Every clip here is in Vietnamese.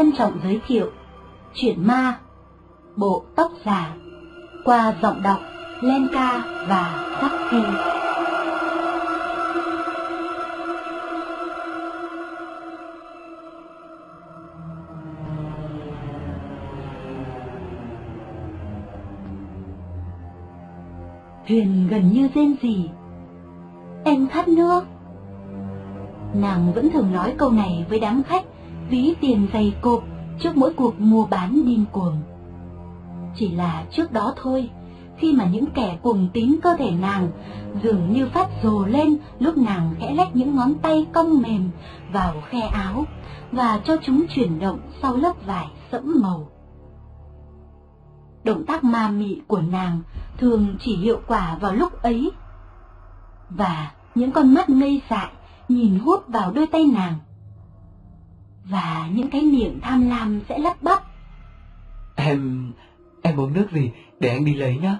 trân trọng giới thiệu Chuyện ma, Bộ tóc giả, Qua giọng đọc Lenka và Saki Huyền gần như rên rỉ. Em khát nước. Nàng vẫn thường nói câu này với đám khách ví tiền dày cộp trước mỗi cuộc mua bán điên cuồng. Chỉ là trước đó thôi, khi mà những kẻ cuồng tín cơ thể nàng dường như phát rồ lên lúc nàng khẽ lách những ngón tay cong mềm vào khe áo và cho chúng chuyển động sau lớp vải sẫm màu. Động tác ma mị của nàng thường chỉ hiệu quả vào lúc ấy. Và những con mắt ngây dại nhìn hút vào đôi tay nàng và những cái miệng tham lam sẽ lắp bắp. Em... em uống nước gì để anh đi lấy nhá.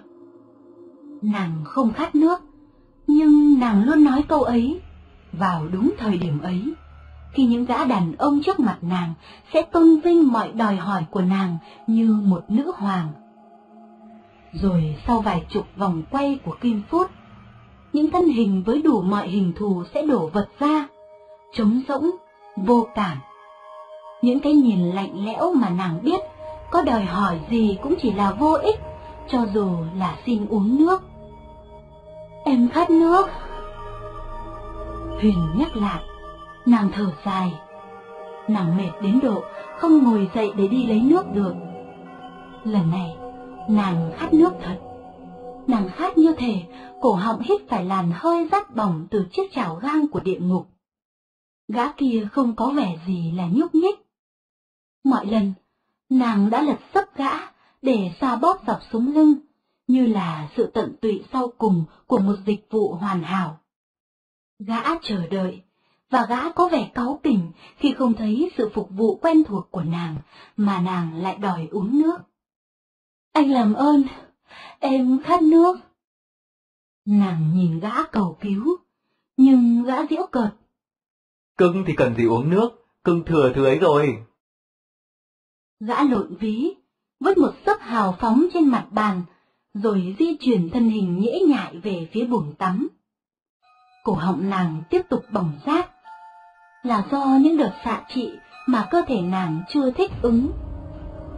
Nàng không khát nước, nhưng nàng luôn nói câu ấy vào đúng thời điểm ấy, khi những gã đàn ông trước mặt nàng sẽ tôn vinh mọi đòi hỏi của nàng như một nữ hoàng. Rồi sau vài chục vòng quay của Kim Phút, những thân hình với đủ mọi hình thù sẽ đổ vật ra, trống rỗng, vô cảm những cái nhìn lạnh lẽo mà nàng biết, có đòi hỏi gì cũng chỉ là vô ích, cho dù là xin uống nước. Em khát nước. Huyền nhắc lại, nàng thở dài. Nàng mệt đến độ không ngồi dậy để đi lấy nước được. Lần này, nàng khát nước thật. Nàng khát như thể cổ họng hít phải làn hơi rát bỏng từ chiếc chảo gang của địa ngục. Gã kia không có vẻ gì là nhúc nhích, Mọi lần, nàng đã lật sấp gã để xoa bóp dọc xuống lưng, như là sự tận tụy sau cùng của một dịch vụ hoàn hảo. Gã chờ đợi, và gã có vẻ cáu kỉnh khi không thấy sự phục vụ quen thuộc của nàng, mà nàng lại đòi uống nước. Anh làm ơn, em khát nước. Nàng nhìn gã cầu cứu, nhưng gã diễu cợt. Cưng thì cần gì uống nước, cưng thừa thứ ấy rồi. Gã lộn ví, vứt một sấp hào phóng trên mặt bàn, rồi di chuyển thân hình nhễ nhại về phía bồn tắm. Cổ họng nàng tiếp tục bỏng rát, là do những đợt xạ trị mà cơ thể nàng chưa thích ứng.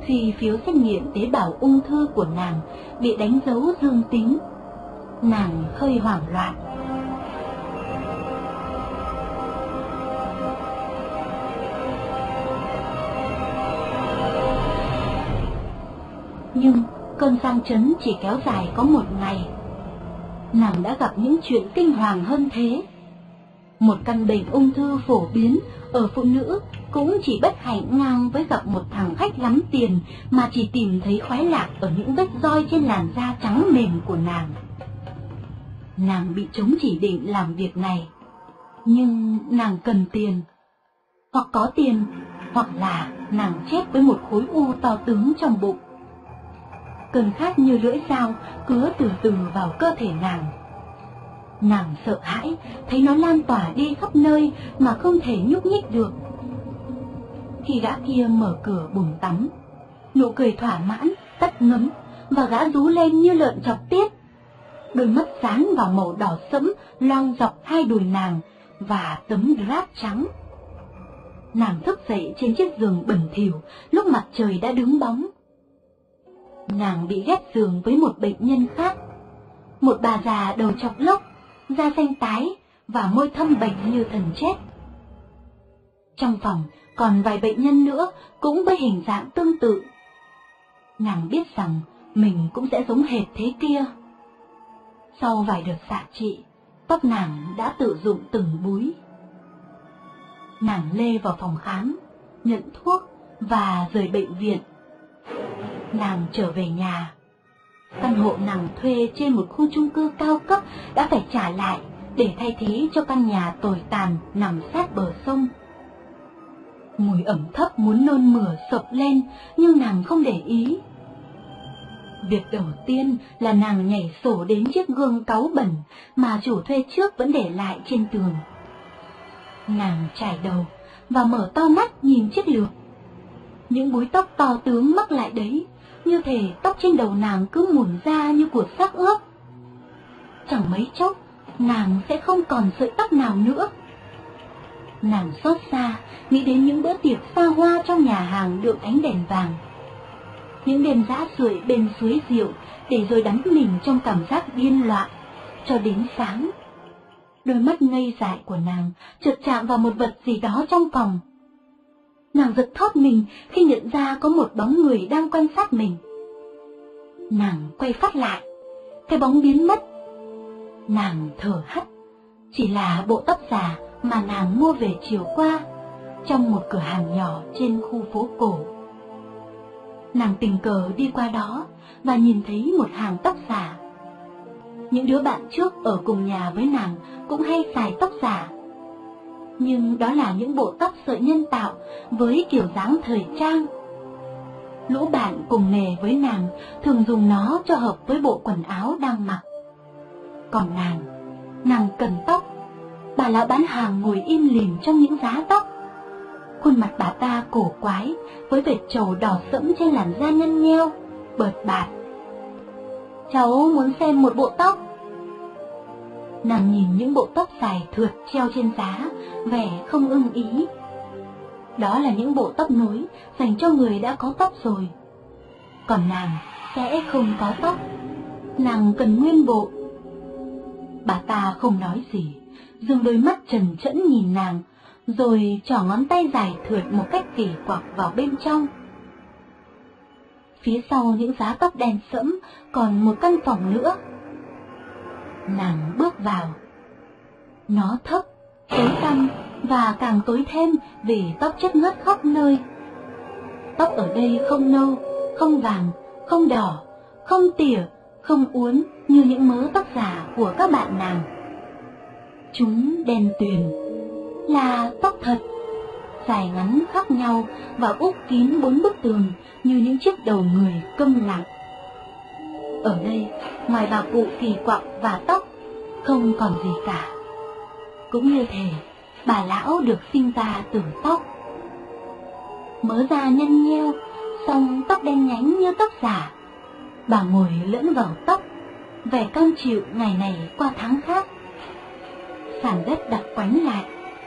Khi phiếu xét nghiệm tế bào ung thư của nàng bị đánh dấu dương tính, nàng hơi hoảng loạn. Nhưng cơn sang chấn chỉ kéo dài có một ngày. Nàng đã gặp những chuyện kinh hoàng hơn thế. Một căn bệnh ung thư phổ biến ở phụ nữ cũng chỉ bất hạnh ngang với gặp một thằng khách lắm tiền mà chỉ tìm thấy khoái lạc ở những vết roi trên làn da trắng mềm của nàng. Nàng bị chống chỉ định làm việc này, nhưng nàng cần tiền. Hoặc có tiền, hoặc là nàng chết với một khối u to tướng trong bụng cơn khát như lưỡi dao cứa từ từ vào cơ thể nàng. Nàng sợ hãi, thấy nó lan tỏa đi khắp nơi mà không thể nhúc nhích được. Khi gã kia mở cửa bồn tắm, nụ cười thỏa mãn, tắt ngấm, và gã rú lên như lợn chọc tiết. Đôi mắt sáng và màu đỏ sẫm loang dọc hai đùi nàng và tấm drap trắng. Nàng thức dậy trên chiếc giường bẩn thỉu lúc mặt trời đã đứng bóng nàng bị ghép giường với một bệnh nhân khác. Một bà già đầu chọc lốc, da xanh tái và môi thâm bệnh như thần chết. Trong phòng còn vài bệnh nhân nữa cũng với hình dạng tương tự. Nàng biết rằng mình cũng sẽ giống hệt thế kia. Sau vài đợt xạ trị, tóc nàng đã tự dụng từng búi. Nàng lê vào phòng khám, nhận thuốc và rời bệnh viện nàng trở về nhà. Căn hộ nàng thuê trên một khu chung cư cao cấp đã phải trả lại để thay thế cho căn nhà tồi tàn nằm sát bờ sông. Mùi ẩm thấp muốn nôn mửa sập lên nhưng nàng không để ý. Việc đầu tiên là nàng nhảy sổ đến chiếc gương cáu bẩn mà chủ thuê trước vẫn để lại trên tường. Nàng trải đầu và mở to mắt nhìn chiếc lược. Những búi tóc to tướng mắc lại đấy, như thể tóc trên đầu nàng cứ mủn ra như của xác ướp. Chẳng mấy chốc, nàng sẽ không còn sợi tóc nào nữa. Nàng xót xa, nghĩ đến những bữa tiệc xa hoa trong nhà hàng được ánh đèn vàng. Những đêm dã rượi bên suối rượu, để rồi đắm mình trong cảm giác điên loạn, cho đến sáng. Đôi mắt ngây dại của nàng chợt chạm vào một vật gì đó trong phòng. Nàng giật thót mình khi nhận ra có một bóng người đang quan sát mình. Nàng quay phát lại, cái bóng biến mất. Nàng thở hắt, chỉ là bộ tóc giả mà nàng mua về chiều qua trong một cửa hàng nhỏ trên khu phố cổ. Nàng tình cờ đi qua đó và nhìn thấy một hàng tóc giả. Những đứa bạn trước ở cùng nhà với nàng cũng hay xài tóc giả. Nhưng đó là những bộ tóc sợi nhân tạo với kiểu dáng thời trang. Lũ bạn cùng nghề với nàng thường dùng nó cho hợp với bộ quần áo đang mặc. Còn nàng, nàng cần tóc bà lão bán hàng ngồi im lìm trong những giá tóc. Khuôn mặt bà ta cổ quái, với vệt trầu đỏ sẫm trên làn da nhăn nheo, bợt bạt. Cháu muốn xem một bộ tóc. Nàng nhìn những bộ tóc dài thượt treo trên giá, vẻ không ưng ý. Đó là những bộ tóc nối dành cho người đã có tóc rồi. Còn nàng sẽ không có tóc. Nàng cần nguyên bộ. Bà ta không nói gì dùng đôi mắt trần trẫn nhìn nàng, rồi trỏ ngón tay dài thượt một cách kỳ quặc vào bên trong. Phía sau những giá tóc đèn sẫm còn một căn phòng nữa. Nàng bước vào. Nó thấp, tối tăm và càng tối thêm vì tóc chất ngất khắp nơi. Tóc ở đây không nâu, không vàng, không đỏ, không tỉa, không uốn như những mớ tóc giả của các bạn nàng Chúng đen tuyền, là tóc thật, dài ngắn khác nhau và úp kín bốn bức tường như những chiếc đầu người câm lặng. Ở đây, ngoài bà cụ kỳ quặc và tóc, không còn gì cả. Cũng như thế bà lão được sinh ra từ tóc. Mớ da nhăn nheo, song tóc đen nhánh như tóc giả. Bà ngồi lẫn vào tóc, vẻ cam chịu ngày này qua tháng khác sàn đất đặt quánh lại,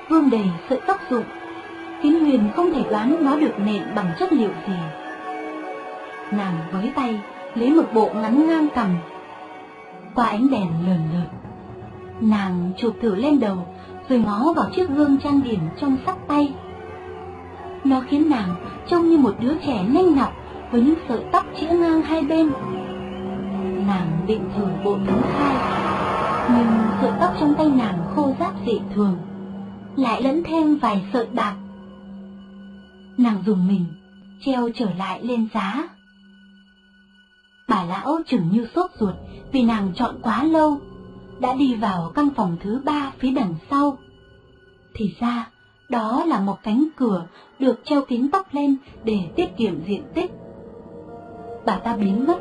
vương đầy sợi tóc rụng, khiến Huyền không thể đoán nó được nện bằng chất liệu gì. Nàng với tay lấy một bộ ngắn ngang cằm, qua ánh đèn lờn lượt. Nàng chụp thử lên đầu, rồi ngó vào chiếc gương trang điểm trong sắc tay. Nó khiến nàng trông như một đứa trẻ nhanh nọc với những sợi tóc chĩa ngang hai bên. Nàng định thử bộ thứ hai, nhưng sợi tóc trong tay nàng khô ráp dị thường, lại lẫn thêm vài sợi bạc. Nàng dùng mình, treo trở lại lên giá. Bà lão chừng như sốt ruột vì nàng chọn quá lâu, đã đi vào căn phòng thứ ba phía đằng sau. Thì ra, đó là một cánh cửa được treo kính tóc lên để tiết kiệm diện tích. Bà ta biến mất,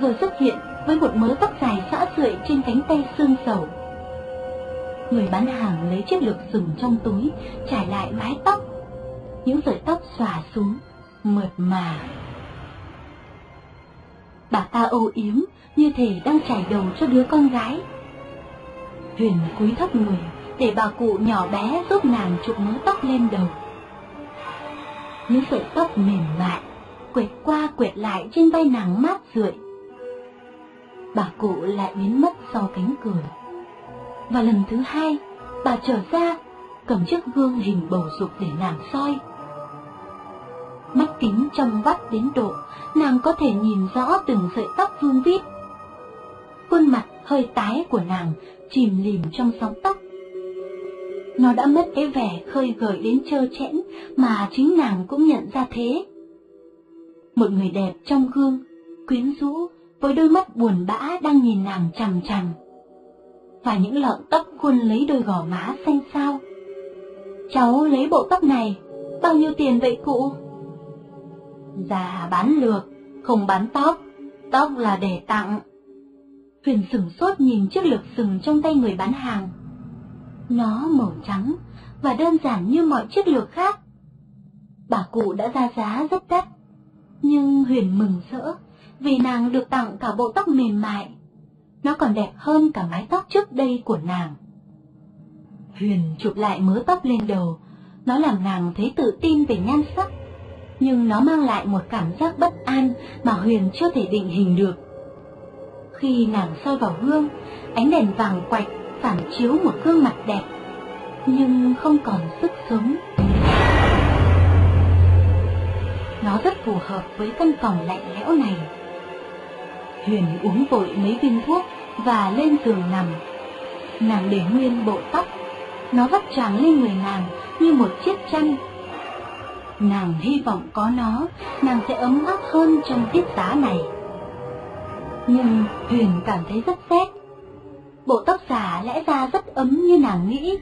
rồi xuất hiện với một mớ tóc dài xõa sượi trên cánh tay xương sầu người bán hàng lấy chiếc lược sừng trong túi, trải lại mái tóc. Những sợi tóc xòa xuống, mượt mà. Bà ta âu yếm, như thể đang trải đầu cho đứa con gái. Huyền cúi thấp người, để bà cụ nhỏ bé giúp nàng chụp mớ tóc lên đầu. Những sợi tóc mềm mại, quệt qua quệt lại trên vai nàng mát rượi. Bà cụ lại biến mất sau cánh cửa và lần thứ hai, bà trở ra, cầm chiếc gương hình bầu dục để nàng soi. Mắt kính trong vắt đến độ, nàng có thể nhìn rõ từng sợi tóc vương vít. Khuôn mặt hơi tái của nàng chìm lìm trong sóng tóc. Nó đã mất cái vẻ khơi gợi đến trơ trẽn mà chính nàng cũng nhận ra thế. Một người đẹp trong gương, quyến rũ, với đôi mắt buồn bã đang nhìn nàng chằm chằm và những lọn tóc khuôn lấy đôi gò má xanh xao. Cháu lấy bộ tóc này, bao nhiêu tiền vậy cụ? Già bán lược, không bán tóc, tóc là để tặng. Huyền sừng sốt nhìn chiếc lược sừng trong tay người bán hàng. Nó màu trắng và đơn giản như mọi chiếc lược khác. Bà cụ đã ra giá rất đắt, nhưng Huyền mừng rỡ vì nàng được tặng cả bộ tóc mềm mại. Nó còn đẹp hơn cả mái tóc trước đây của nàng. Huyền chụp lại mớ tóc lên đầu, nó làm nàng thấy tự tin về nhan sắc, nhưng nó mang lại một cảm giác bất an mà Huyền chưa thể định hình được. Khi nàng soi vào gương, ánh đèn vàng quạch phản chiếu một gương mặt đẹp, nhưng không còn sức sống. Nó rất phù hợp với căn phòng lạnh lẽo này. Huyền uống vội mấy viên thuốc và lên giường nằm. Nàng để nguyên bộ tóc, nó vắt tràng lên người nàng như một chiếc chăn. Nàng hy vọng có nó, nàng sẽ ấm áp hơn trong tiết giá này. Nhưng Huyền cảm thấy rất rét. Bộ tóc giả lẽ ra rất ấm như nàng nghĩ.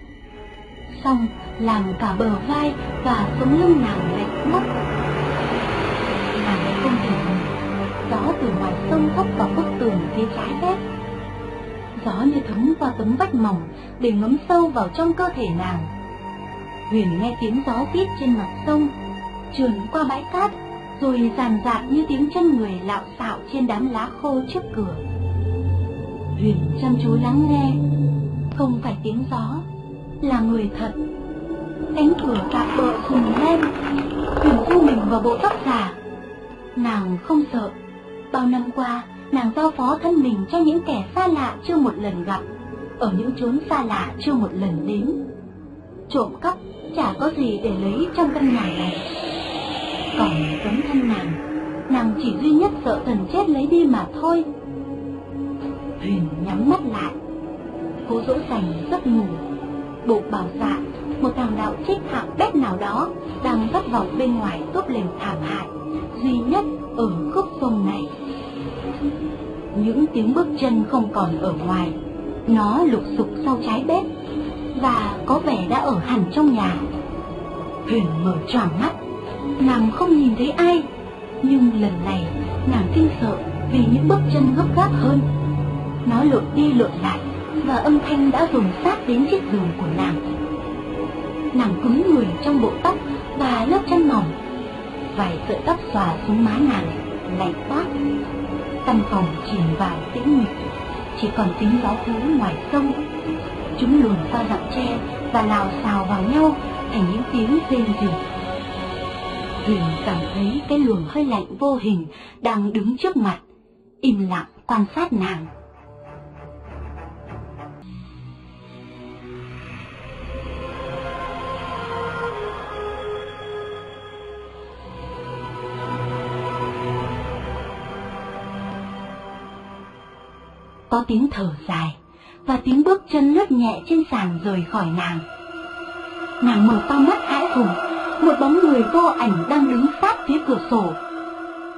Xong làm cả bờ vai và sống lưng nàng lạnh ngắt. Nàng không thể gió từ ngoài sông thốc vào bức tường phía trái bếp. Gió như thấm qua tấm vách mỏng để ngấm sâu vào trong cơ thể nàng. Huyền nghe tiếng gió rít trên mặt sông, trườn qua bãi cát, rồi ràn dạt như tiếng chân người lạo xạo trên đám lá khô trước cửa. Huyền chăm chú lắng nghe, không phải tiếng gió, là người thật. Cánh cửa tạm bỡ hùng lên, Huyền thu mình vào bộ tóc giả. Nàng không sợ, bao năm qua nàng giao phó thân mình cho những kẻ xa lạ chưa một lần gặp, ở những chốn xa lạ chưa một lần đến. Trộm cắp chả có gì để lấy trong căn nhà này. Còn tấm thân nàng, nàng chỉ duy nhất sợ thần chết lấy đi mà thôi. Huyền nhắm mắt lại, cố dỗ dành giấc ngủ. Bộ bảo dạ, một thằng đạo trích hạng bét nào đó đang vắt vọng bên ngoài tốt lều thảm hại, duy nhất ở khúc sông này. Những tiếng bước chân không còn ở ngoài, nó lục sục sau trái bếp và có vẻ đã ở hẳn trong nhà. Huyền mở tròn mắt, nàng không nhìn thấy ai, nhưng lần này nàng kinh sợ vì những bước chân gấp gáp hơn. Nó lộn đi lộn lại và âm thanh đã dồn sát đến chiếc giường của nàng. Nàng cứng người trong bộ tóc và lớp chân mỏng, vài sợi tóc xòa xuống má nàng, lạnh toát. Căn phòng chìm vào tĩnh mịch, chỉ còn tiếng gió hú ngoài sông. Chúng luồn qua dặm tre và lào xào vào nhau thành những tiếng rên rỉ. Huyền cảm thấy cái luồng hơi lạnh vô hình đang đứng trước mặt, im lặng quan sát nàng. Có tiếng thở dài và tiếng bước chân lướt nhẹ trên sàn rời khỏi nàng. Nàng mở to mắt hãi hùng, một bóng người vô ảnh đang đứng sát phía cửa sổ.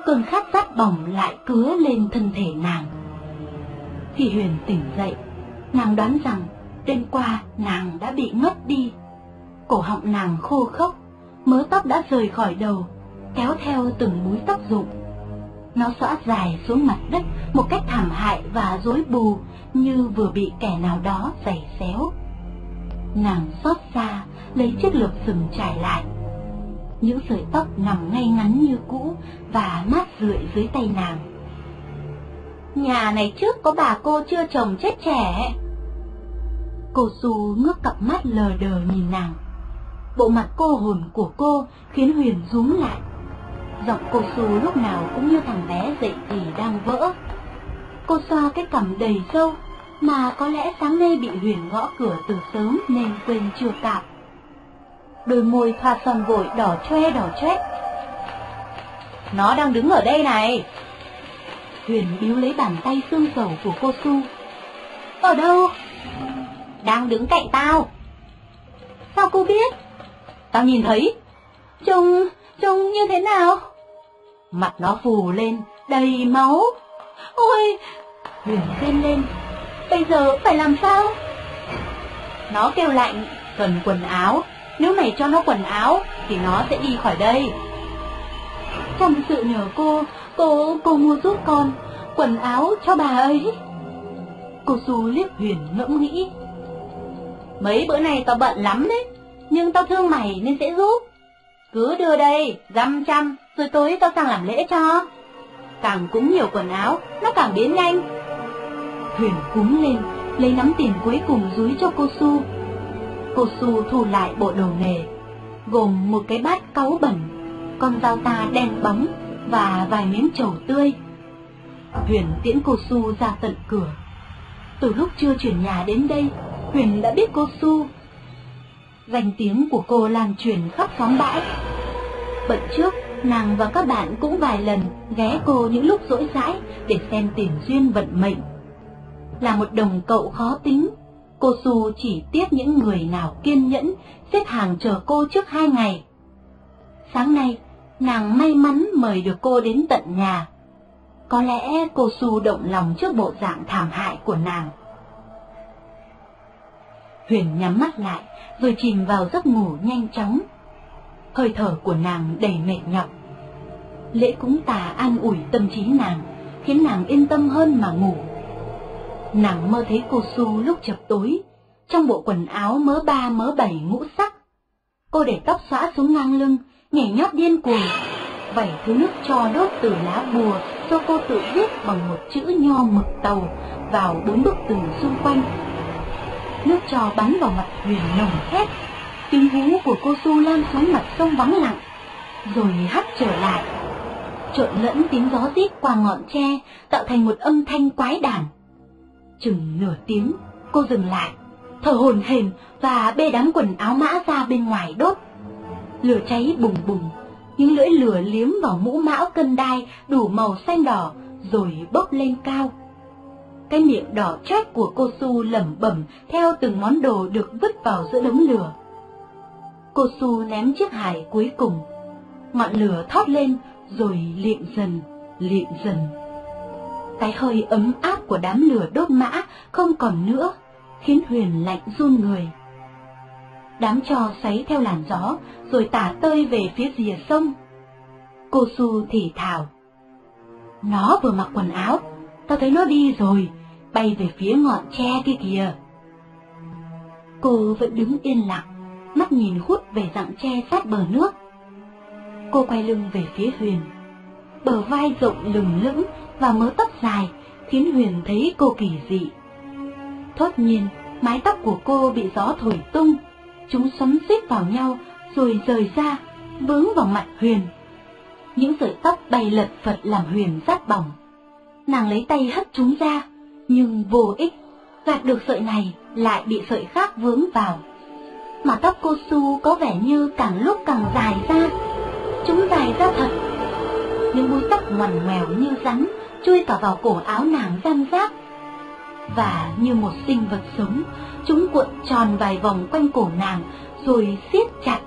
Cơn khát rát bỏng lại cứa lên thân thể nàng. Khi Huyền tỉnh dậy, nàng đoán rằng đêm qua nàng đã bị ngất đi. Cổ họng nàng khô khốc, mớ tóc đã rời khỏi đầu, kéo theo từng múi tóc rụng. Nó xõa dài xuống mặt đất một cách thảm hại và rối bù như vừa bị kẻ nào đó giày xéo. Nàng xót xa, lấy chiếc lược sừng trải lại. Những sợi tóc nằm ngay ngắn như cũ và mát rượi dưới tay nàng. Nhà này trước có bà cô chưa chồng chết trẻ. Cô Su ngước cặp mắt lờ đờ nhìn nàng. Bộ mặt cô hồn của cô khiến Huyền rúm lại. Giọng cô Su lúc nào cũng như thằng bé dậy thì đang vỡ. Cô xoa cái cằm đầy râu mà có lẽ sáng nay bị Huyền gõ cửa từ sớm nên quên chưa cạo. Đôi môi thoa son vội đỏ choe đỏ choét. Nó đang đứng ở đây này. Huyền biếu lấy bàn tay xương sầu của cô Su. Ở đâu? Đang đứng cạnh tao. Sao cô biết? Tao nhìn thấy. Trông, trông như thế nào? Mặt nó phù lên, đầy máu. Ôi! Huyền rên lên. Bây giờ phải làm sao? Nó kêu lạnh, cần quần áo. Nếu mày cho nó quần áo, thì nó sẽ đi khỏi đây. Trong sự nhờ cô, cô, cô mua giúp con quần áo cho bà ấy. Cô Su liếc Huyền ngẫm nghĩ. Mấy bữa nay tao bận lắm đấy, nhưng tao thương mày nên sẽ giúp. Cứ đưa đây, dăm trăm, rồi tối tao sang làm lễ cho. Càng cúng nhiều quần áo, nó càng biến nhanh. Huyền cúng lên, lấy nắm tiền cuối cùng dúi cho cô Su. Cô Su thu lại bộ đồ nghề, gồm một cái bát cáu bẩn, con dao ta đen bóng và vài miếng trầu tươi. Huyền tiễn cô Su ra tận cửa. Từ lúc chưa chuyển nhà đến đây, Huyền đã biết cô Su. Danh tiếng của cô lan truyền khắp xóm bãi. Bận trước, nàng và các bạn cũng vài lần ghé cô những lúc rỗi rãi để xem tiền duyên vận mệnh. Là một đồng cậu khó tính, cô Su chỉ tiếp những người nào kiên nhẫn, xếp hàng chờ cô trước hai ngày. Sáng nay, nàng may mắn mời được cô đến tận nhà. Có lẽ cô Su động lòng trước bộ dạng thảm hại của nàng. Huyền nhắm mắt lại, rồi chìm vào giấc ngủ nhanh chóng. Hơi thở của nàng đầy mệt nhọc. Lễ cúng tà an ủi tâm trí nàng, khiến nàng yên tâm hơn mà ngủ. Nàng mơ thấy cô Su lúc chập tối, trong bộ quần áo mớ ba mớ bảy ngũ sắc. Cô để tóc xõa xuống ngang lưng, nhảy nhót điên cuồng, vẩy thứ nước cho đốt từ lá bùa do cô tự viết bằng một chữ nho mực tàu vào bốn bức tường xung quanh. Nước trò bắn vào mặt Huyền nồng khét, tiếng hú của cô Su lan xuống mặt sông vắng lặng, rồi hắt trở lại. Trộn lẫn tiếng gió rít qua ngọn tre, tạo thành một âm thanh quái đản. Chừng nửa tiếng, cô dừng lại, thở hổn hển và bê đám quần áo mã ra bên ngoài đốt. Lửa cháy bùng bùng, những lưỡi lửa liếm vào mũ mão cân đai đủ màu xanh đỏ rồi bốc lên cao. Cái miệng đỏ chót của cô Su lẩm bẩm theo từng món đồ được vứt vào giữa đống lửa. Cô Su ném chiếc hài cuối cùng. Ngọn lửa thoát lên rồi liệm dần, liệm dần. Cái hơi ấm áp của đám lửa đốt mã không còn nữa, khiến Huyền lạnh run người. Đám trò xoáy theo làn gió, rồi tả tơi về phía rìa sông. Cô Su thì thào. Nó vừa mặc quần áo, tao thấy nó đi rồi, bay về phía ngọn tre kia kìa. Cô vẫn đứng yên lặng, mắt nhìn hút về dạng tre sát bờ nước. Cô quay lưng về phía Huyền. Bờ vai rộng lừng lững và mớ tóc dài khiến Huyền thấy cô kỳ dị. Thốt nhiên, mái tóc của cô bị gió thổi tung, chúng xoắn xít vào nhau rồi rời ra, vướng vào mặt Huyền. Những sợi tóc bay lật phật làm Huyền rát bỏng. Nàng lấy tay hất chúng ra, nhưng vô ích, gạt được sợi này lại bị sợi khác vướng vào. Mà tóc cô Su có vẻ như càng lúc càng dài ra, chúng dài ra thật. Những búi tóc ngoằn ngoèo như rắn chui cả vào cổ áo nàng răm giác. Và như một sinh vật sống, chúng cuộn tròn vài vòng quanh cổ nàng rồi siết chặt.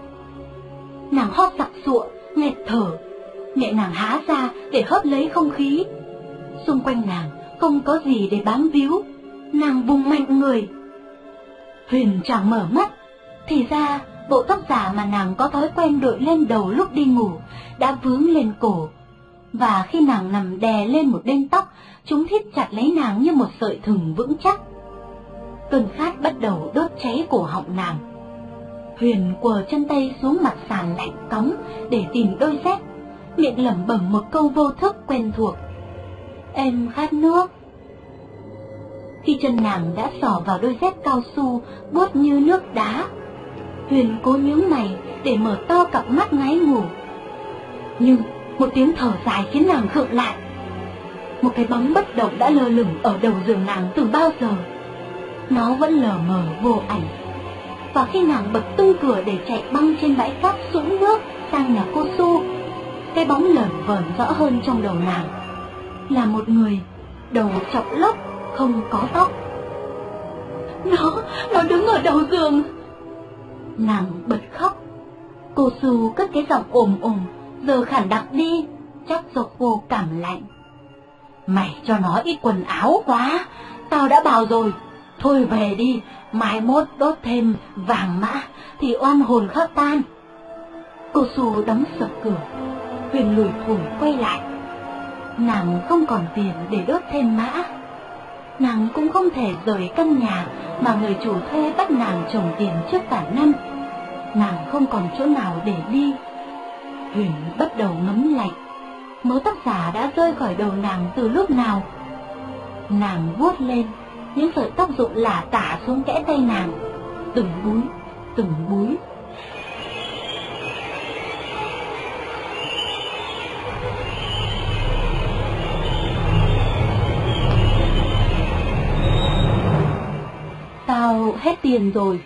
Nàng hót sặc sụa, nghẹt thở, miệng nàng há ra để hớp lấy không khí. Xung quanh nàng không có gì để bám víu, nàng vùng mạnh người. Huyền chẳng mở mắt, thì ra bộ tóc giả mà nàng có thói quen đội lên đầu lúc đi ngủ đã vướng lên cổ, và khi nàng nằm đè lên một đêm tóc, chúng thít chặt lấy nàng như một sợi thừng vững chắc. Cơn khát bắt đầu đốt cháy cổ họng nàng. Huyền quờ chân tay xuống mặt sàn lạnh cống để tìm đôi dép, miệng lẩm bẩm một câu vô thức quen thuộc. Em khát nước. Khi chân nàng đã sỏ vào đôi dép cao su buốt như nước đá, Huyền cố nhướng mày để mở to cặp mắt ngáy ngủ. Nhưng một tiếng thở dài khiến nàng khựng lại. Một cái bóng bất động đã lơ lửng ở đầu giường nàng từ bao giờ. Nó vẫn lờ mờ vô ảnh. Và khi nàng bật tung cửa để chạy băng trên bãi cát xuống nước sang nhà cô Su, cái bóng lởn vởn rõ hơn trong đầu nàng là một người đầu chọc lóc không có tóc. Nó, nó đứng ở đầu giường. Nàng bật khóc. Cô Su cất cái giọng ồm ồm, giờ khản đặc đi, chắc do cô cảm lạnh. Mày cho nó ít quần áo quá, tao đã bảo rồi, thôi về đi, mai mốt đốt thêm vàng mã thì oan hồn khắc tan. Cô Su đóng sập cửa, Huyền lùi thủi quay lại. Nàng không còn tiền để đốt thêm mã. Nàng cũng không thể rời căn nhà mà người chủ thuê bắt nàng trồng tiền trước cả năm. Nàng không còn chỗ nào để đi, Huyền bắt đầu ngấm lạnh. Mớ tóc giả đã rơi khỏi đầu nàng từ lúc nào? Nàng vuốt lên, những sợi tóc rụng lả tả xuống kẽ tay nàng, từng búi, từng búi. Tao hết tiền rồi.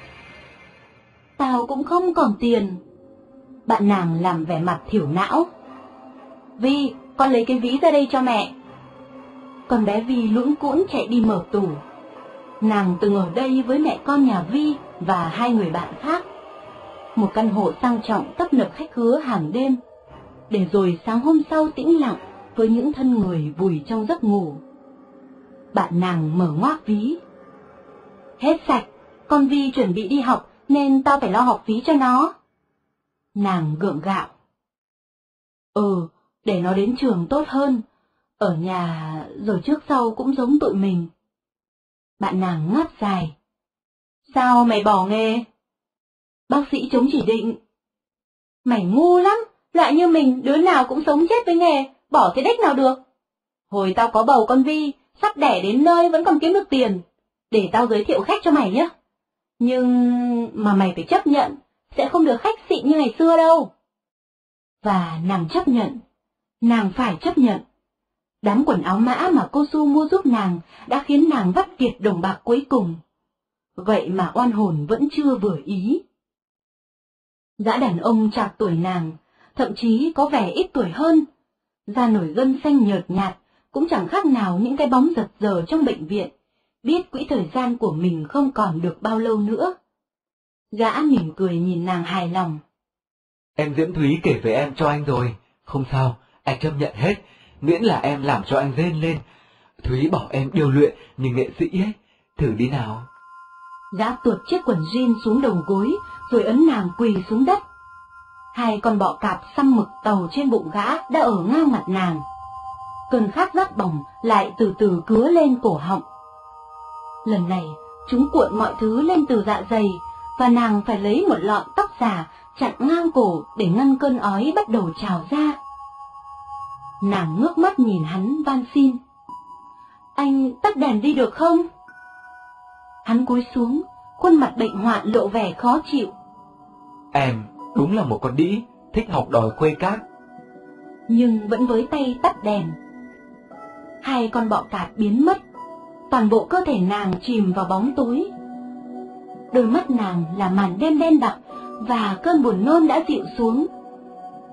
Tao cũng không còn tiền. Bạn nàng làm vẻ mặt thiểu não. Vi, con lấy cái ví ra đây cho mẹ. Con bé Vi lũng cũn chạy đi mở tủ. Nàng từng ở đây với mẹ con nhà Vi và hai người bạn khác. Một căn hộ sang trọng tấp nập khách hứa hàng đêm, để rồi sáng hôm sau tĩnh lặng với những thân người vùi trong giấc ngủ. Bạn nàng mở ngoác ví. Hết sạch, con Vi chuẩn bị đi học nên tao phải lo học phí cho nó. Nàng gượng gạo. Ừ, để nó đến trường tốt hơn, ở nhà rồi trước sau cũng giống tụi mình. Bạn nàng ngáp dài. Sao mày bỏ nghề? Bác sĩ chống chỉ định. Mày ngu lắm, loại như mình đứa nào cũng sống chết với nghề, bỏ cái đếch nào được. Hồi tao có bầu con Vi, sắp đẻ đến nơi vẫn còn kiếm được tiền, để tao giới thiệu khách cho mày nhé. Nhưng mà mày phải chấp nhận, sẽ không được khách xịn như ngày xưa đâu. Và nàng chấp nhận, nàng phải chấp nhận. Đám quần áo mã mà cô Su mua giúp nàng đã khiến nàng vắt kiệt đồng bạc cuối cùng. Vậy mà oan hồn vẫn chưa vừa ý. Gã đàn ông chạc tuổi nàng, thậm chí có vẻ ít tuổi hơn, da nổi gân xanh nhợt nhạt, cũng chẳng khác nào những cái bóng giật giờ trong bệnh viện, biết quỹ thời gian của mình không còn được bao lâu nữa. Gã mỉm cười nhìn nàng hài lòng. Em Diễm Thúy kể với em cho anh rồi, không sao, anh chấp nhận hết, miễn là em làm cho anh rên lên. Thúy bảo em điều luyện như nghệ sĩ ấy, thử đi nào. Gã tuột chiếc quần jean xuống đầu gối, rồi ấn nàng quỳ xuống đất. Hai con bọ cạp xăm mực tàu trên bụng gã đã ở ngang mặt nàng. Cơn khát rát bỏng lại từ từ cứa lên cổ họng. Lần này, chúng cuộn mọi thứ lên từ dạ dày, và nàng phải lấy một lọn tóc giả chặn ngang cổ để ngăn cơn ói bắt đầu trào ra. Nàng ngước mắt nhìn hắn van xin. Anh tắt đèn đi được không? Hắn cúi xuống, khuôn mặt bệnh hoạn lộ vẻ khó chịu. Em đúng là một con đĩ, thích học đòi khuê cát. Nhưng vẫn với tay tắt đèn. Hai con bọ cạp biến mất, toàn bộ cơ thể nàng chìm vào bóng tối. Đôi mắt nàng là màn đêm đen đặc và cơn buồn nôn đã dịu xuống.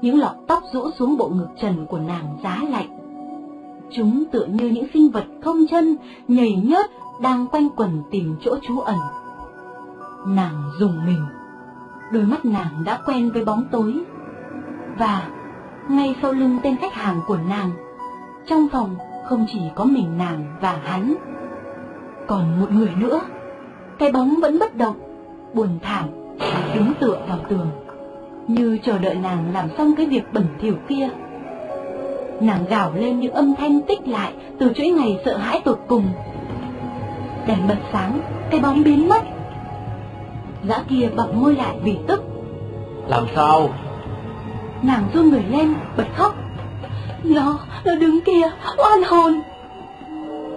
Những lọn tóc rũ xuống bộ ngực trần của nàng giá lạnh. Chúng tựa như những sinh vật không chân, nhảy nhớt đang quanh quẩn tìm chỗ trú ẩn. Nàng dùng mình, đôi mắt nàng đã quen với bóng tối. Và ngay sau lưng tên khách hàng của nàng, trong phòng không chỉ có mình nàng và hắn, còn một người nữa. Cái bóng vẫn bất động, buồn thảm, đứng tựa vào tường, như chờ đợi nàng làm xong cái việc bẩn thỉu kia. Nàng gào lên những âm thanh tích lại từ chuỗi ngày sợ hãi tột cùng đèn bật sáng, cái bóng biến mất. Gã kia bọc môi lại vì tức. Làm sao? Nàng run người lên, bật khóc. Nó, nó đứng kia, oan hồn.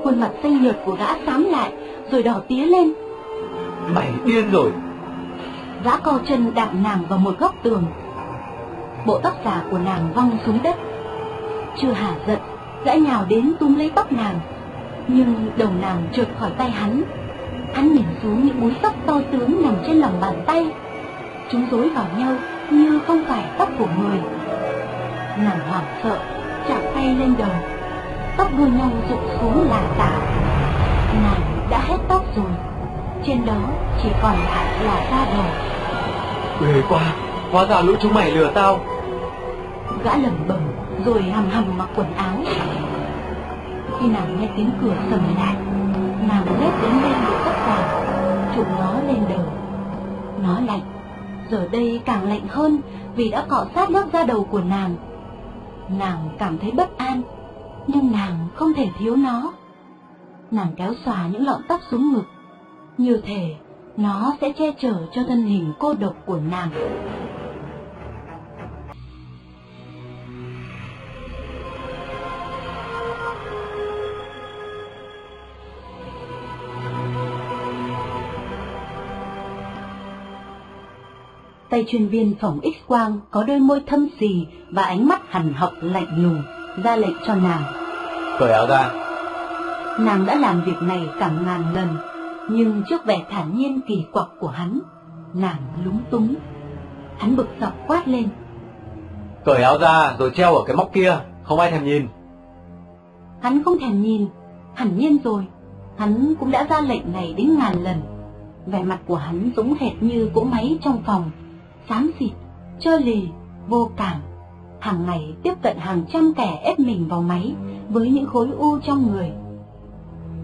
Khuôn mặt xanh nhợt của gã xám lại, rồi đỏ tía lên. Mày điên rồi. Gã co chân đạp nàng vào một góc tường. Bộ tóc giả của nàng văng xuống đất. Chưa hả giận, gã nhào đến túm lấy tóc nàng, nhưng đầu nàng trượt khỏi tay hắn. Hắn nhìn xuống những búi tóc to tướng nằm trên lòng bàn tay. Chúng rối vào nhau như không phải tóc của người. Nàng hoảng sợ, chạm tay lên đầu. Tóc đua nhau rụng xuống là tả. Nàng đã hết tóc rồi. Trên đó chỉ còn lại là da đầu. Ghê quá, hóa ra lũ chúng mày lừa tao. Gã lẩm bẩm rồi hầm hầm mặc quần áo. Khi nàng nghe tiếng cửa sầm lại nàng lết đến bên bộ tất cả chụp nó lên đầu. Nó lạnh giờ đây càng lạnh hơn vì đã cọ sát lớp da đầu của nàng. Nàng cảm thấy bất an nhưng nàng không thể thiếu nó. Nàng kéo xòa những lọn tóc xuống ngực như thể nó sẽ che chở cho thân hình cô độc của nàng. tay chuyên viên phòng X-quang có đôi môi thâm xì và ánh mắt hằn học lạnh lùng, ra lệnh cho nàng. Cởi áo ra. Nàng đã làm việc này cả ngàn lần, nhưng trước vẻ thản nhiên kỳ quặc của hắn, nàng lúng túng. Hắn bực dọc quát lên. Cởi áo ra rồi treo ở cái móc kia, không ai thèm nhìn. Hắn không thèm nhìn, hẳn nhiên rồi, hắn cũng đã ra lệnh này đến ngàn lần. Vẻ mặt của hắn giống hệt như cỗ máy trong phòng, xám xịt, trơ lì, vô cảm. Hàng ngày tiếp cận hàng trăm kẻ ép mình vào máy với những khối u trong người.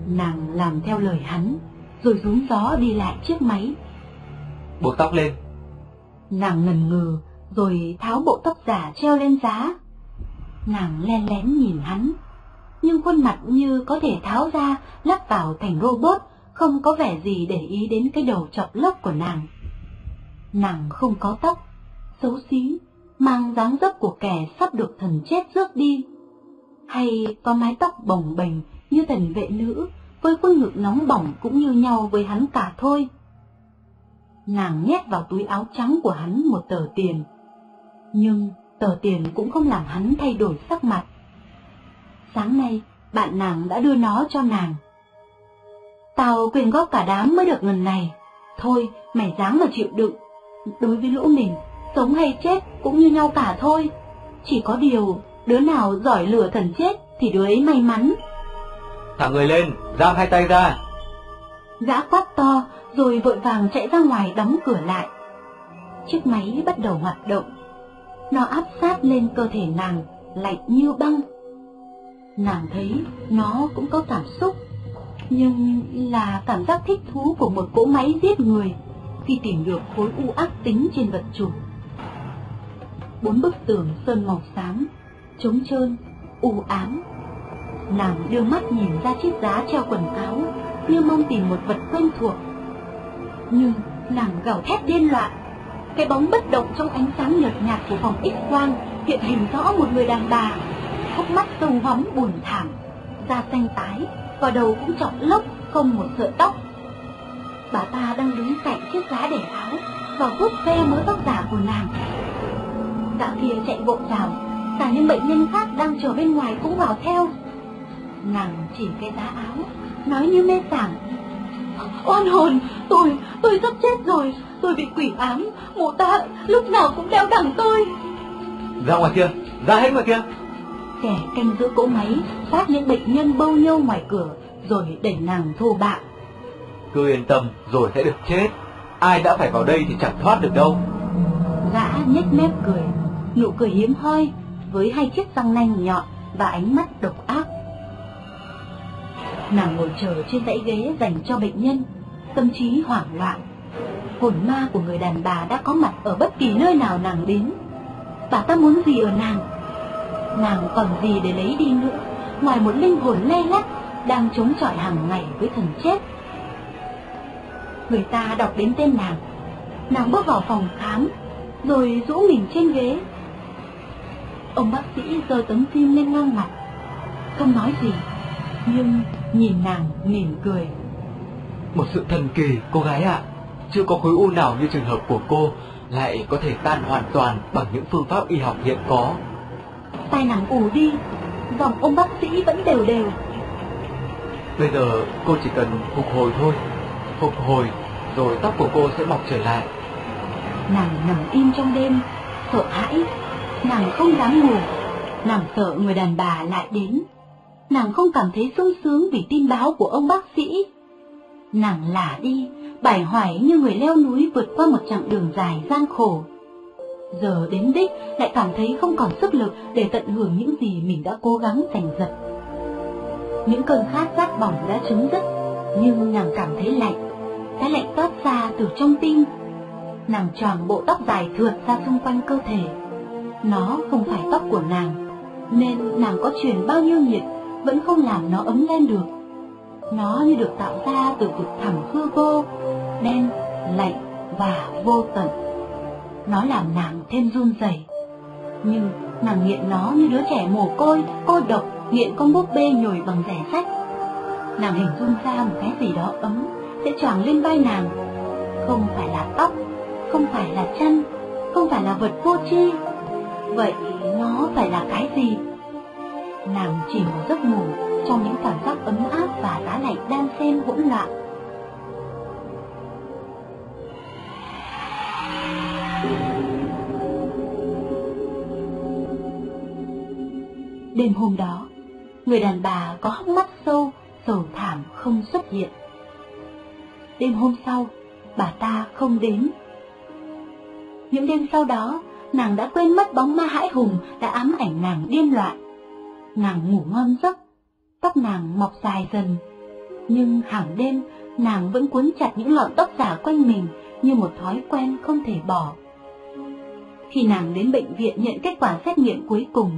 Nàng làm theo lời hắn, rồi rúm gió đi lại chiếc máy. Buộc tóc lên. Nàng ngần ngừ, rồi tháo bộ tóc giả treo lên giá. Nàng len lén nhìn hắn, nhưng khuôn mặt như có thể tháo ra, lắp vào thành robot, không có vẻ gì để ý đến cái đầu chọc lốc của nàng. Nàng không có tóc, xấu xí, mang dáng dấp của kẻ sắp được thần chết rước đi. Hay có mái tóc bồng bềnh như thần vệ nữ, với khuôn ngực nóng bỏng cũng như nhau với hắn cả thôi. Nàng nhét vào túi áo trắng của hắn một tờ tiền, nhưng tờ tiền cũng không làm hắn thay đổi sắc mặt. Sáng nay, bạn nàng đã đưa nó cho nàng. Tao quyền góp cả đám mới được ngần này. Thôi, mày dám mà chịu đựng. Đối với lũ mình, sống hay chết cũng như nhau cả thôi. Chỉ có điều, đứa nào giỏi lửa thần chết thì đứa ấy may mắn. Thả người lên, giang hai tay ra. Gã quát to, rồi vội vàng chạy ra ngoài đóng cửa lại. Chiếc máy bắt đầu hoạt động. Nó áp sát lên cơ thể nàng, lạnh như băng. Nàng thấy nó cũng có cảm xúc, nhưng là cảm giác thích thú của một cỗ máy giết người khi tìm được khối u ác tính trên vật chủ. Bốn bức tường sơn màu xám, trống trơn, u ám. Nàng đưa mắt nhìn ra chiếc giá treo quần áo như mong tìm một vật quen thuộc. Nhưng nàng gào thét điên loạn. Cái bóng bất động trong ánh sáng nhợt nhạt của phòng X-quang hiện hình rõ một người đàn bà, hốc mắt sông hóm buồn thảm, da xanh tái, và đầu cũng chọc lốc không một sợi tóc. Bà ta đang đứng cạnh chiếc giá để áo và vuốt ve mớ tóc giả của nàng. Dạ kia chạy vội vào, cả những bệnh nhân khác đang chờ bên ngoài cũng vào theo. Nàng chỉ cái giá áo, nói như mê sảng. Oan hồn, tôi, tôi sắp chết rồi, tôi bị quỷ ám, mụ ta lúc nào cũng đeo đẳng tôi. Ra ngoài kia, ra hết ngoài kia. Kẻ canh giữ cỗ máy phát những bệnh nhân bâu nhâu ngoài cửa rồi đẩy nàng thô bạo. Cứ yên tâm rồi sẽ được chết. Ai đã phải vào đây thì chẳng thoát được đâu. Gã nhếch mép cười, nụ cười hiếm hoi với hai chiếc răng nanh nhọn và ánh mắt độc ác. Nàng ngồi chờ trên dãy ghế dành cho bệnh nhân, tâm trí hoảng loạn. Hồn ma của người đàn bà đã có mặt ở bất kỳ nơi nào nàng đến. Bà ta muốn gì ở nàng? Nàng còn gì để lấy đi nữa, ngoài một linh hồn lê lắc đang chống chọi hàng ngày với thần chết. Người ta đọc đến tên nàng, nàng bước vào phòng khám, rồi rũ mình trên ghế. Ông bác sĩ giơ tấm phim lên ngang mặt, không nói gì, nhưng nhìn nàng mỉm cười. Một sự thần kỳ, cô gái ạ. Chưa có khối u nào như trường hợp của cô lại có thể tan hoàn toàn bằng những phương pháp y học hiện có. Tai nàng ù đi, giọng ông bác sĩ vẫn đều đều. Bây giờ cô chỉ cần phục hồi thôi, phục hồi rồi tóc của cô sẽ mọc trở lại. Nàng nằm im trong đêm, sợ hãi, nàng không dám ngủ, nàng sợ người đàn bà lại đến. Nàng không cảm thấy sung sướng vì tin báo của ông bác sĩ. Nàng lả đi, bài hoài như người leo núi vượt qua một chặng đường dài gian khổ. Giờ đến đích lại cảm thấy không còn sức lực để tận hưởng những gì mình đã cố gắng giành giật. Những cơn khát rát bỏng đã chấm dứt, nhưng nàng cảm thấy lạnh, cái lạnh toát ra từ trong tim. Nàng choàng bộ tóc dài thượt ra xung quanh cơ thể. Nó không phải tóc của nàng, nên nàng có truyền bao nhiêu nhiệt vẫn không làm nó ấm lên được. Nó như được tạo ra từ vực thẳm hư vô, đen, lạnh và vô tận. Nó làm nàng thêm run rẩy. Nhưng nàng nghiện nó như đứa trẻ mồ côi, cô độc, nghiện con búp bê nhồi bằng rẻ sách. Nàng hình dung ra một cái gì đó ấm sẽ choàng lên vai nàng. Không phải là tóc, không phải là chân, không phải là vật vô tri. Vậy nó phải là cái gì? Nàng chìm vào giấc ngủ trong những cảm giác ấm áp và giá lạnh đan xen hỗn loạn. Đêm hôm đó, người đàn bà có hốc mắt sâu, sầu thảm không xuất hiện. Đêm hôm sau, bà ta không đến. Những đêm sau đó, nàng đã quên mất bóng ma hãi hùng đã ám ảnh nàng điên loạn. Nàng ngủ ngon giấc, tóc nàng mọc dài dần, nhưng hàng đêm nàng vẫn cuốn chặt những lọn tóc giả quanh mình như một thói quen không thể bỏ. Khi nàng đến bệnh viện nhận kết quả xét nghiệm cuối cùng,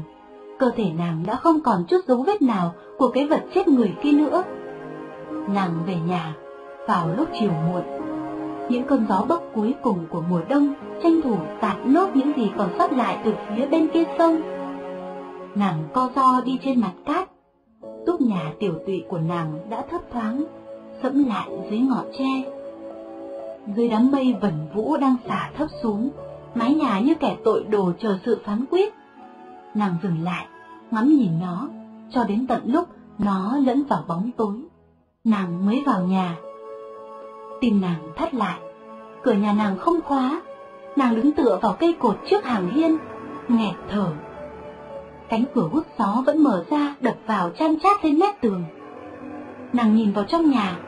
cơ thể nàng đã không còn chút dấu vết nào của cái vật chết người kia nữa. Nàng về nhà, vào lúc chiều muộn. Những cơn gió bấc cuối cùng của mùa đông tranh thủ tạt nốt những gì còn sót lại từ phía bên kia sông. Nàng co do đi trên mặt cát, túp nhà tiểu tụy của nàng đã thấp thoáng, sẫm lại dưới ngọn tre. Dưới đám mây vẩn vũ đang xả thấp xuống, mái nhà như kẻ tội đồ chờ sự phán quyết. Nàng dừng lại, ngắm nhìn nó, cho đến tận lúc nó lẫn vào bóng tối. Nàng mới vào nhà. Tim nàng thắt lại, cửa nhà nàng không khóa, nàng đứng tựa vào cây cột trước hàng hiên, nghẹt thở. Cánh cửa hút gió vẫn mở ra đập vào chan chát lên mép tường. Nàng nhìn vào trong nhà,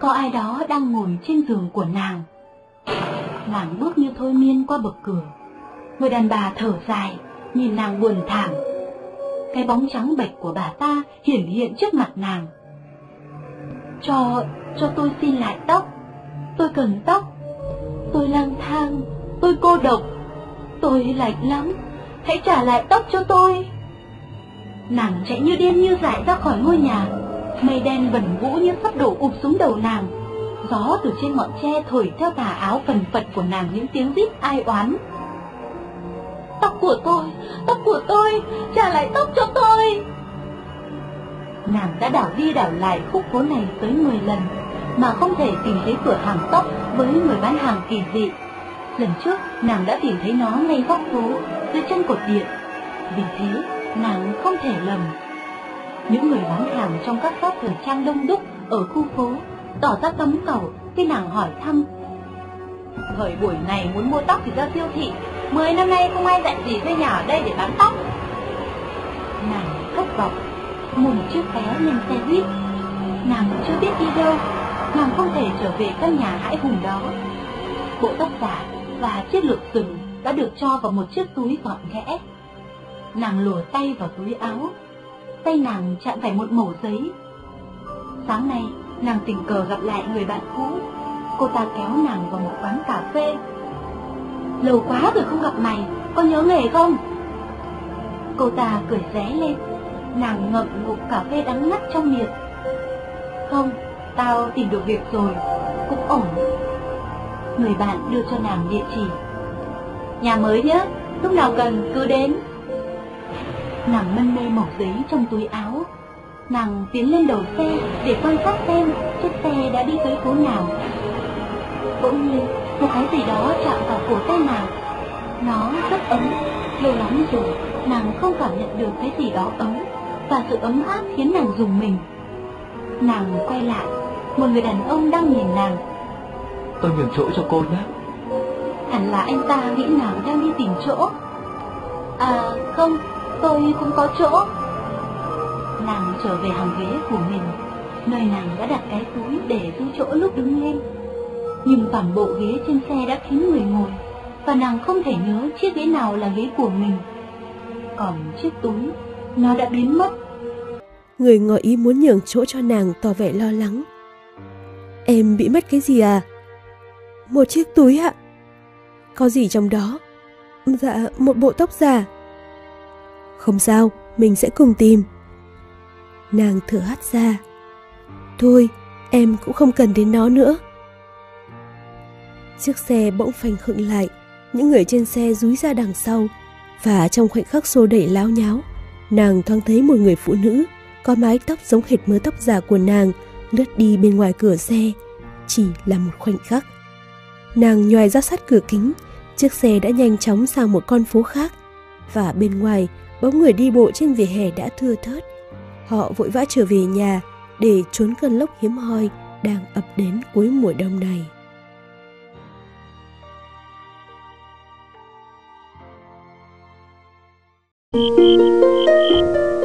có ai đó đang ngồi trên giường của nàng. Nàng bước như thôi miên qua bậc cửa. Người đàn bà thở dài, nhìn nàng buồn thảm. Cái bóng trắng bệch của bà ta hiển hiện trước mặt nàng. Cho, cho tôi xin lại tóc. Tôi cần tóc. Tôi lang thang, tôi cô độc. Tôi lạnh lắm, hãy trả lại tóc cho tôi. Nàng chạy như điên như dại ra khỏi ngôi nhà, mây đen vẩn vũ như sắp đổ ụp xuống đầu nàng. Gió từ trên ngọn tre thổi theo tà áo phần phật của nàng những tiếng rít ai oán. Tóc của tôi, tóc của tôi, trả lại tóc cho tôi. Nàng đã đảo đi đảo lại khúc phố này tới 10 lần, mà không thể tìm thấy cửa hàng tóc với người bán hàng kỳ dị. Lần trước, nàng đã tìm thấy nó ngay góc phố, dưới chân cột điện. Vì thế, nàng không thể lầm. Những người bán hàng trong các shop thời trang đông đúc ở khu phố tỏ ra cấm cầu khi nàng hỏi thăm. Thời buổi này muốn mua tóc thì ra siêu thị, mười năm nay không ai dạy gì thuê nhà ở đây để bán tóc. Nàng thất vọng, mua một chiếc vé lên xe buýt. Nàng chưa biết đi đâu, nàng không thể trở về căn nhà hãi hùng đó. Bộ tóc giả và chiếc lược sừng đã được cho vào một chiếc túi gọn ghẽ. Nàng lùa tay vào túi áo, tay nàng chạm phải một mẩu giấy. Sáng nay, nàng tình cờ gặp lại người bạn cũ, cô ta kéo nàng vào một quán cà phê. Lâu quá rồi không gặp mày, có nhớ nghề không? Cô ta cười ré lên, nàng ngậm ngụm cà phê đắng ngắt trong miệng. Không, tao tìm được việc rồi, cũng ổn. Người bạn đưa cho nàng địa chỉ. Nhà mới nhé, lúc nào cần cứ đến. Nàng mân mê mẩu giấy trong túi áo. Nàng tiến lên đầu xe để quan sát xem chiếc xe đã đi tới phố nào. Bỗng nhiên, một cái gì đó chạm vào cổ tay nàng. Nó rất ấm, lâu lắm rồi nàng không cảm nhận được cái gì đó ấm, và sự ấm áp khiến nàng dùng mình. Nàng quay lại, một người đàn ông đang nhìn nàng. Tôi nhường chỗ cho cô nhé. Hẳn là anh ta nghĩ nàng đang đi tìm chỗ. À không, tôi cũng có chỗ. Nàng trở về hàng ghế của mình, nơi nàng đã đặt cái túi để giữ chỗ lúc đứng lên. Nhưng toàn bộ ghế trên xe đã kín người ngồi, và nàng không thể nhớ chiếc ghế nào là ghế của mình. Còn chiếc túi, nó đã biến mất. Người ngỏ ý muốn nhường chỗ cho nàng tỏ vẻ lo lắng. Em bị mất cái gì à? Một chiếc túi ạ. Có gì trong đó? Dạ, một bộ tóc giả. Không sao, mình sẽ cùng tìm. Nàng thở hắt ra. Thôi, em cũng không cần đến nó nữa. Chiếc xe bỗng phanh khựng lại, những người trên xe rúi ra đằng sau, và trong khoảnh khắc xô đẩy láo nháo, nàng thoáng thấy một người phụ nữ có mái tóc giống hệt mớ tóc giả của nàng lướt đi bên ngoài cửa xe, chỉ là một khoảnh khắc. Nàng nhòi ra sát cửa kính, Chiếc xe đã nhanh chóng sang một con phố khác và bên ngoài, bóng người đi bộ trên vỉa hè đã thưa thớt. Họ vội vã trở về nhà để trốn cơn lốc hiếm hoi đang ập đến cuối mùa đông này. Thank you.